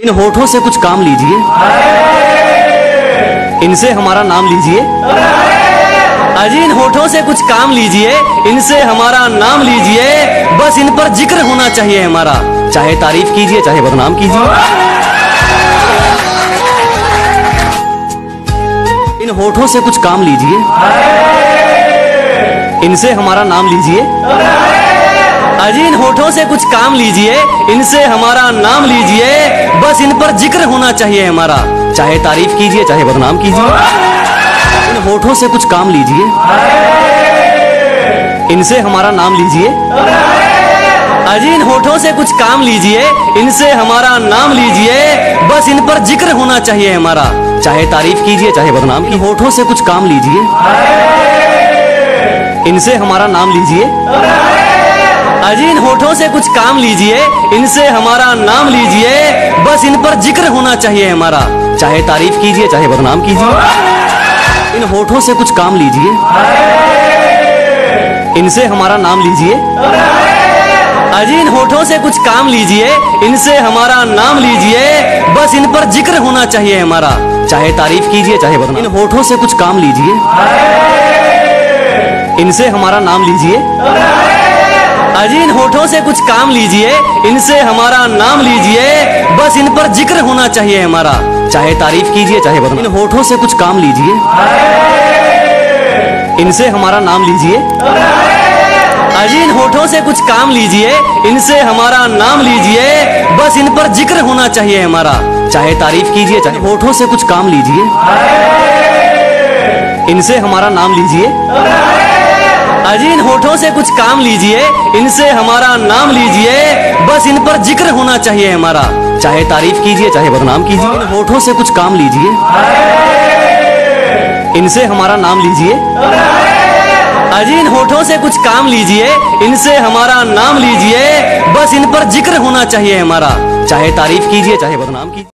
इन होठों से कुछ काम लीजिए। इनसे हमारा नाम लीजिए। अजी, इन होठों से कुछ काम लीजिए। इनसे हमारा नाम लीजिए। बस इन पर ज़िक्र होना चाहिए हमारा। चाहे तारीफ़ कीजिए, चाहे बदनाम कीजिए। इन होठों से कुछ काम लीजिए। इनसे हमारा नाम लीजिए। अजी इन होठों से कुछ काम लीजिए, इनसे हमारा नाम लीजिए, बस इन पर ज़िक्र होना चाहिए हमारा। चाहे तारीफ़ कीजिए, चाहे बदनाम कीजिए। इन होठों से कुछ काम लीजिए। इनसे हमारा नाम लीजिए। अजी इन होठों से कुछ काम लीजिए, इनसे हमारा नाम लीजिए, बस इन पर ज़िक्र होना चाहिए हमारा। चाहे तारीफ़ कीजिए, चाहे बदनाम की होठों से कुछ काम लीजिए। इनसे हमारा नाम लीजिए। अजी इन होठों से कुछ काम लीजिए, इनसे हमारा नाम लीजिए, बस इन पर ज़िक्र होना चाहिए हमारा। चाहे तारीफ़ कीजिए, चाहे बदनाम कीजिए। इन होठों से कुछ काम लीजिए। इनसे हमारा नाम लीजिए। अजी इन होठों से कुछ काम लीजिए, इनसे हमारा नाम लीजिए, बस इन पर ज़िक्र होना चाहिए हमारा। चाहे तारीफ़ कीजिए, चाहे बदनाम। इन होठों से कुछ काम लीजिए। इनसे हमारा नाम लीजिए। अजी इन होठों से कुछ काम लीजिए, इनसे हमारा नाम लीजिए, बस इन पर ज़िक्र होना चाहिए हमारा। चाहे तारीफ़ कीजिए, चाहे बदनाम। इन होठों से कुछ काम लीजिए। इनसे हमारा नाम लीजिए। अजी इन होठों से कुछ काम लीजिए, इनसे हमारा नाम लीजिए, बस इन पर ज़िक्र होना चाहिए हमारा। चाहे तारीफ़ कीजिए, चाहे होठों से कुछ काम लीजिए। इनसे हमारा नाम लीजिए। इन से कुछ काम लीजिए, इनसे हमारा नाम लीजिए, बस इन पर ज़िक्र होना चाहिए हमारा। चाहे तारीफ़ कीजिए, चाहे बदनाम कीजिए होठों से कुछ काम लीजिए। इनसे हमारा नाम लीजिए। अजी, इन होठों से कुछ काम लीजिए, इनसे हमारा नाम लीजिए, बस इन पर ज़िक्र होना चाहिए हमारा। चाहे तारीफ़ कीजिए, चाहे बदनाम कीजिए।